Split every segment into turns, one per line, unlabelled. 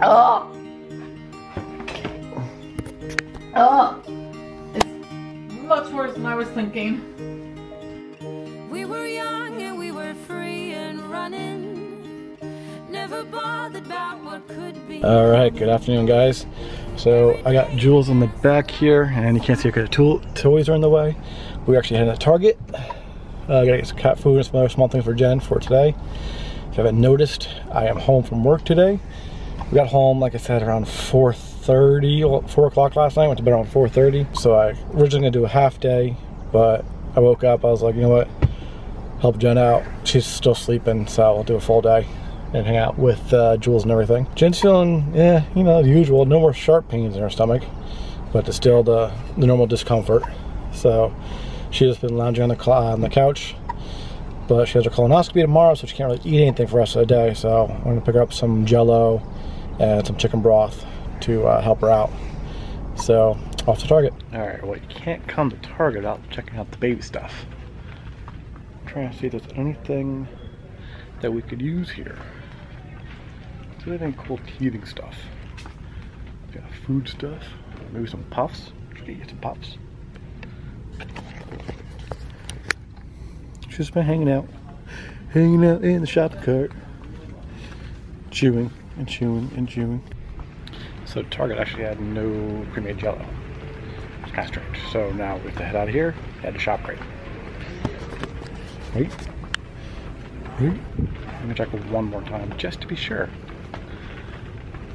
Oh. Oh. It's much worse than I was thinking.
We were young and we were free and running. Never bothered about what could be.
All right, good afternoon, guys. So I got Jules in the back here, and you can't see because the tool, toys are in the way. We're actually heading to Target. Uh, gotta get some cat food and some other small things for Jenn for today. If you haven't noticed, I am home from work today. We got home, like I said, around 4.30, 4 o'clock last night. Went to bed around 4.30. So I originally gonna do a half day, but I woke up, I was like, you know what? Help Jenn out. She's still sleeping, so I'll do a full day and hang out with uh, Jules and everything. Jenn's feeling, yeah, you know, the usual. No more sharp pains in her stomach, but still the, the normal discomfort. So she's just been lounging on the, on the couch, but she has her colonoscopy tomorrow, so she can't really eat anything for the rest of the day. So I'm gonna pick up some Jello and some chicken broth to uh, help her out. So off to Target. All right, well you can't come to Target without checking out the baby stuff. I'm trying to see if there's anything that we could use here. Is there anything cool teething stuff? Got food stuff, maybe some puffs. Should some puffs. She's been hanging out, hanging out in the shopping cart, chewing and chewing and chewing. So Target actually had no pre-made Jello. It's kind of strange. So now we have to head out of here, head to shop ShopRite. Wait. Wait. I'm gonna check one more time just to be sure.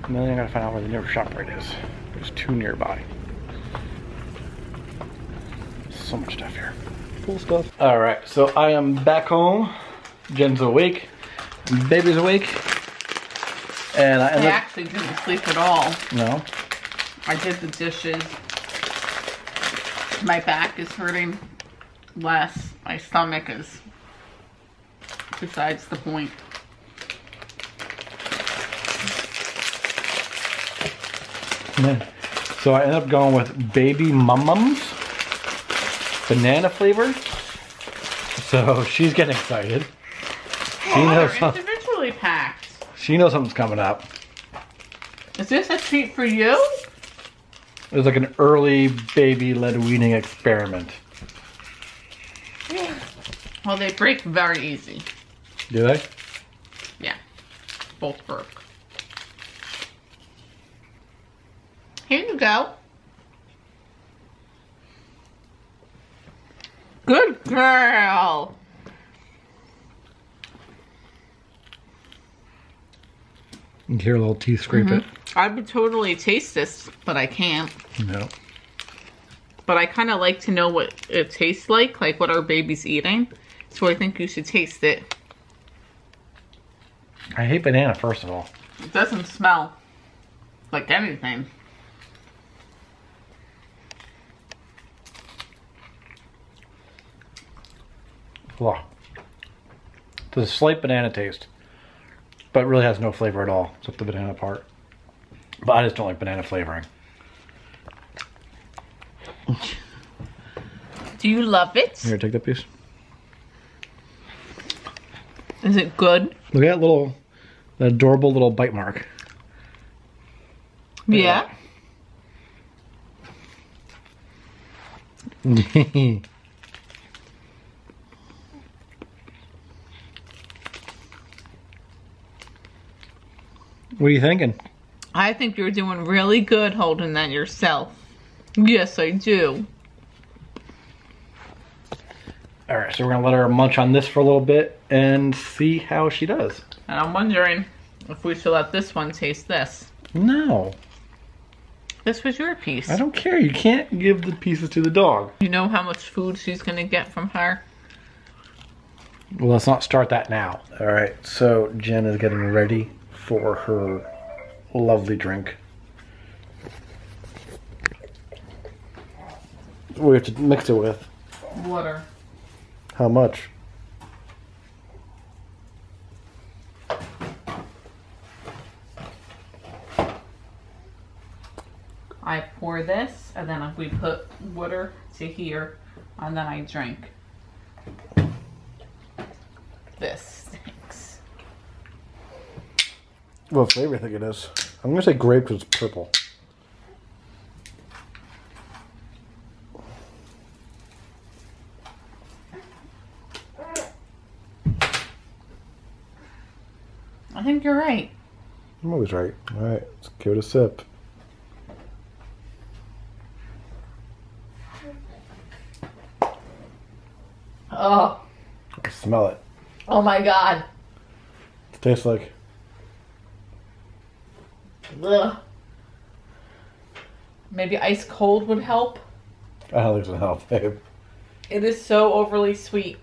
And then I gotta find out where the nearest shop ShopRite is. There's two nearby. So much stuff here. Cool stuff. All right, so I am back home. Jen's awake. Baby's awake. And I
I actually didn't sleep at all.
no.
I did the dishes. My back is hurting less. My stomach is besides the point.
So I ended up going with Baby Mum Mums, banana flavor. So she's getting excited. She knows, she knows something's coming up.
Is this a treat for you?
It was like an early baby led weaning experiment.
Well, they break very easy.
Do they?
Yeah, both broke. Here you go. Good girl.
You can hear a little teeth scrape mm-hmm.
I would totally taste this, but I can't.
No.
But I kind of like to know what it tastes like, like what our baby's eating. So I think you should taste it.
I hate banana, first of all.
It doesn't smell like anything.
Ugh. There's a slight banana taste, but it really has no flavor at all, except the banana part. But I just don't like banana flavoring.
Do you love it?
Here, take that piece.
Is it good?
Look at that little, that adorable little bite mark.
Yeah.
What are you thinking?
I think you're doing really good holding that yourself. Yes, I do.
All right, so we're gonna let her munch on this for a little bit and see how she does.
And I'm wondering if we should let this one taste this.
No,
This was your piece.
I don't care. You can't give the pieces to the dog.
You know how much food she's gonna get from her?
Well, let's not start that now. All right, so Jenn is getting ready for her lovely drink. We have to mix it with
Water.
how much?
I pour this, and then we put water to here, and then I drink. This
What flavor I think it is? I'm gonna say grape because it's purple.
I think you're right.
I'm always right. All right, let's give it a sip.
Oh,
I smell it.
oh my god.
It tastes like
Ugh. Maybe ice cold would help.
I don't think it's gonna help, babe.
It is so overly sweet.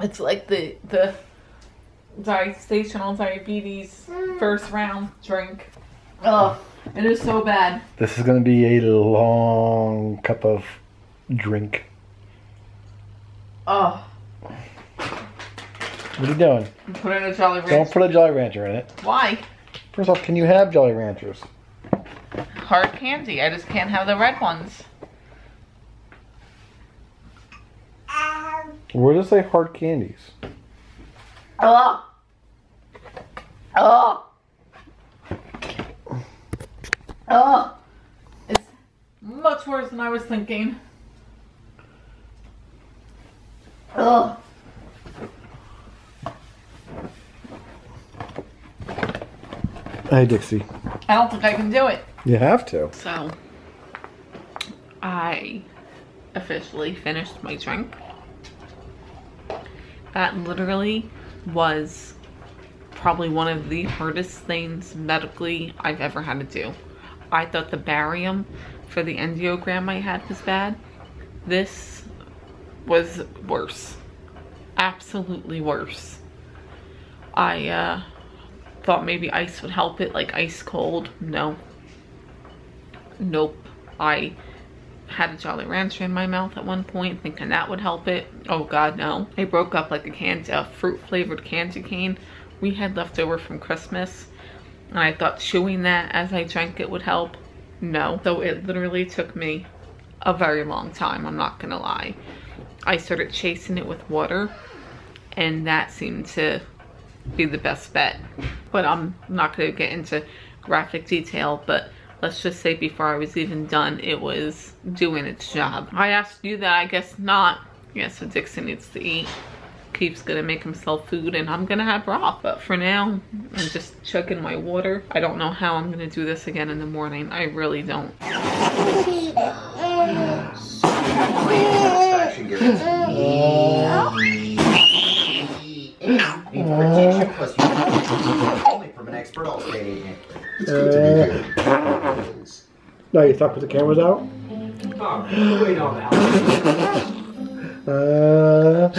It's like the the gestational diabetes mm. first round drink. Oh, it is so bad.
This is gonna be a long cup of drink.
Oh,
What are you doing?
put in a Jolly
Don't put a Jolly Rancher in it.
Why?
First off, can you have Jolly Ranchers?
Hard candy. I just can't have the red ones.
Where does it say hard candies?
Oh. Oh. Oh. It's much worse than I was thinking. Oh.
Hey, Dixie.
I don't think I can do it.
You have to.
So, I officially finished my drink. That literally was probably one of the hardest things medically I've ever had to do. I thought the barium for the angiogram I had was bad. This was worse. Absolutely worse. I uh, thought maybe ice would help it, like ice cold. No, Nope. I had a Jolly Rancher in my mouth at one point, thinking that would help it. Oh God, no. I broke up like a can, a fruit flavored candy cane we had left over from Christmas, and I thought chewing that as I drank it would help. No. So it literally took me a very long time. I'm not gonna lie. I started chasing it with water, and that seemed to be the best bet. But I'm not going to get into graphic detail, but let's just say before I was even done, it was doing its job. I asked you that, I guess not. Yeah, so Dixon needs to eat. Keefe's gonna make himself food and I'm gonna have broth. But for now, I'm just chugging my water. I don't know how I'm gonna do this again in the morning. I really don't.
Only from an expert Allstate agent. It's good to be here.
No, you thought put the cameras out?
Oh, wait on that.
Uh.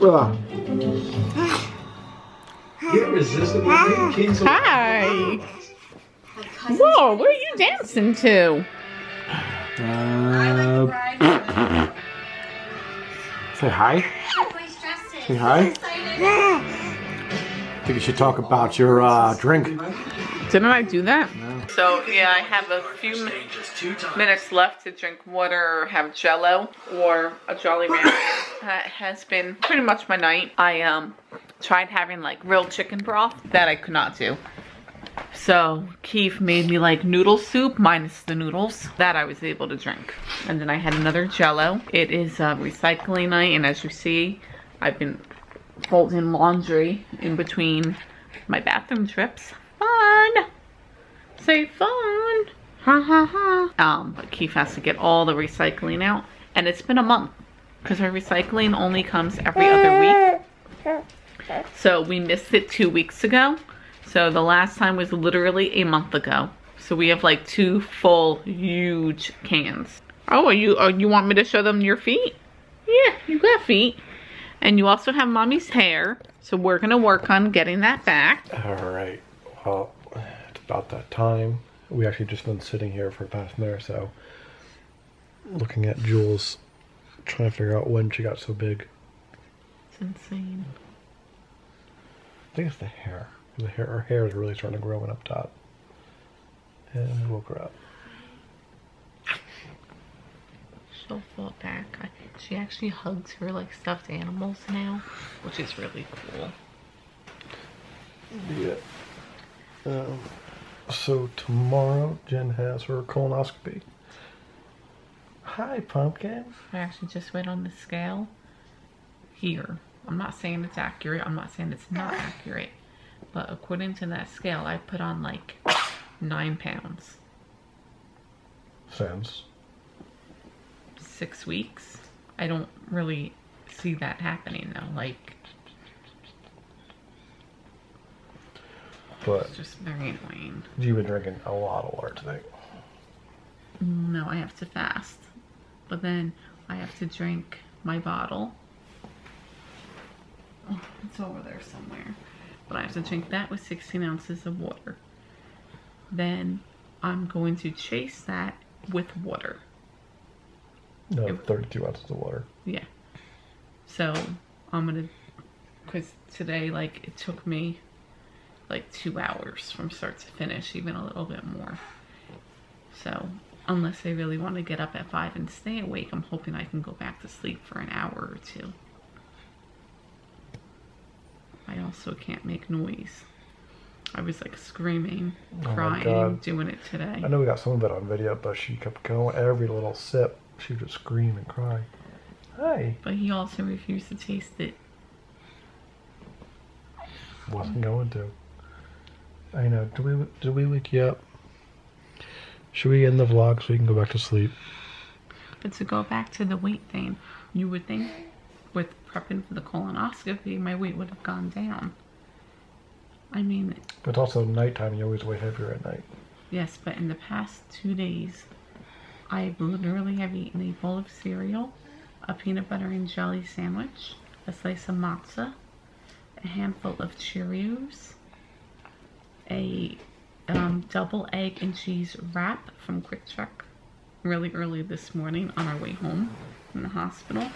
Well,
Irresistible Pink Kings
Hi! Whoa, where are you dancing to?
uh, say hi. Say hi. I think you should talk about your uh, drink.
Didn't I do that? So yeah, I have a few minutes left to drink water or have jello or a Jolly Rancher. that has been pretty much my night. I um tried having like real chicken broth that I could not do. So Keefe made me like noodle soup minus the noodles that I was able to drink. And then I had another jello. It is uh, recycling night and as you see, I've been folding laundry in between my bathroom trips. Fun! Say fun! Ha ha ha. Um, but Keefe has to get all the recycling out. And it's been a month. Because our recycling only comes every other week. So we missed it two weeks ago. So the last time was literally a month ago. So we have like two full huge cans. Oh, are you oh, you want me to show them your feet? Yeah, you got feet. And you also have mommy's hair. So we're gonna work on getting that back.
All right. Well, it's about that time. We actually just been sitting here for the past minute or so, looking at Jules, trying to figure out when she got so big.
It's insane.
I think it's the hair. The hair, her hair is really starting to grow in up top. And we woke her up.
She'll fall back. I, she actually hugs her like stuffed animals now, which is really cool.
Um, so tomorrow, Jenn has her colonoscopy. Hi, pumpkin.
I actually just went on the scale here. I'm not saying it's accurate. I'm not saying it's not accurate. But according to that scale, I put on like nine pounds.
Since
Six weeks. I don't really see that happening though. Like,
but
it's just very annoying.
you've been drinking a lot of water today.
No, I have to fast. But then I have to drink my bottle. Oh, it's over there somewhere. But I have to drink that with 16 ounces of water. Then I'm going to chase that with water.
No,
Yep.
32 ounces of water.
Yeah. So I'm gonna, cause today like it took me like two hours from start to finish, even a little bit more. So unless I really want to get up at five and stay awake, I'm hoping I can go back to sleep for an hour or two. I also can't make noise. I was like screaming,
Oh
crying,
God.
doing it today.
I know we got some of it on video, but she kept going. Every little sip, she would scream and cry. Hi.
But he also refused to taste it.
Wasn't going to. I know. Do we do we wake you up? Should we end the vlog so we can go back to sleep?
But to go back to the weight thing, you would think with prepping for the colonoscopy, my weight would have gone down. I mean,
But it's also nighttime. You always weigh heavier at night.
yes, but in the past two days, I literally have eaten a bowl of cereal, a peanut butter and jelly sandwich, a slice of matzah, a handful of Cheerios, a um, double egg and cheese wrap from QuickChek really early this morning on our way home from the hospital.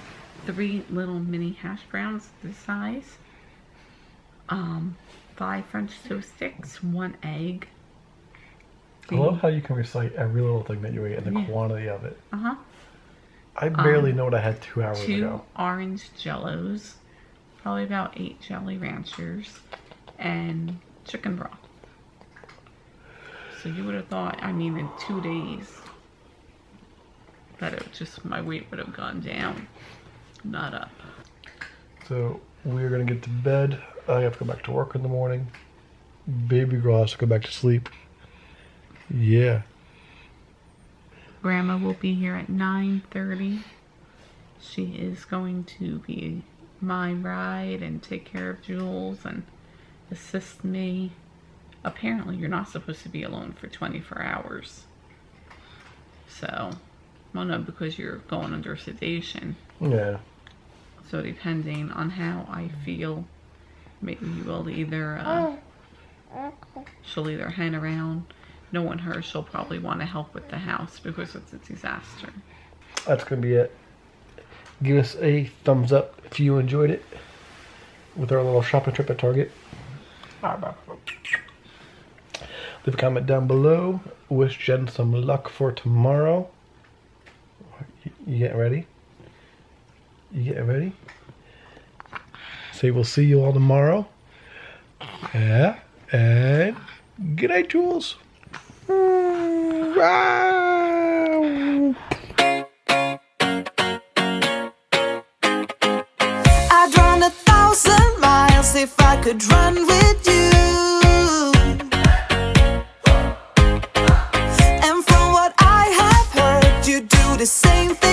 Three little mini hash browns this size. Um, five French toast sticks, one egg.
I love how you can recite every little thing that you ate and the
Yeah.
quantity of it.
Uh huh.
I barely know what I had two hours
Two
ago.
orange jellos, probably about eight Jolly Ranchers, and chicken broth. So you would have thought, I mean, in two days, that it just my weight would have gone down, not up.
So we're gonna get to bed. I have to go back to work in the morning. Baby girl has to go back to sleep. Yeah.
Grandma will be here at 9:30. She is going to be my ride and take care of Jules and assist me. Apparently, you're not supposed to be alone for 24 hours. So, well, no, because you're going under sedation.
Yeah.
So, depending on how I feel, maybe you will either, uh, she'll either hang around. Knowing her, she'll probably want to help with the house because it's a disaster.
That's gonna be it. Give us a thumbs up if you enjoyed it with our little shopping trip at Target. Leave a comment down below. Wish Jenn some luck for tomorrow. You- You getting ready? You getting ready? Say we'll see you all tomorrow. Yeah. And good night, Jules.
I'd run a thousand miles if I could run with you. And from what I have heard, you do the same thing